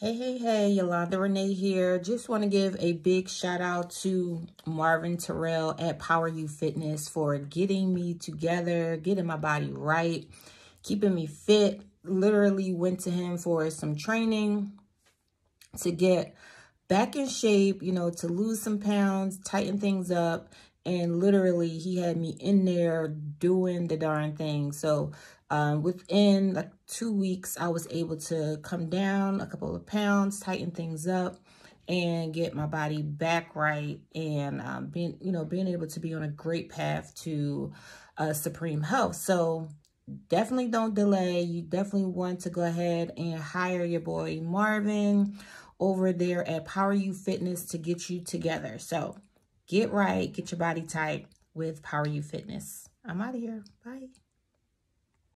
Hey, hey, hey, Yolanda Renee here. Just want to give a big shout out to Marvin Terrell at Power You Fitness for getting me together, getting my body right, keeping me fit. Literally went to him for some training to get back in shape, you know, to lose some pounds, tighten things up. And literally, he had me in there doing the darn thing. So um, within like two weeks, I was able to come down a couple of pounds, tighten things up, and get my body back right and um, being, you know, being able to be on a great path to uh, supreme health. So definitely don't delay. You definitely want to go ahead and hire your boy Marvin over there at Power You Fitness to get you together. So get right, get your body tight with Power You Fitness. I'm out of here. Bye.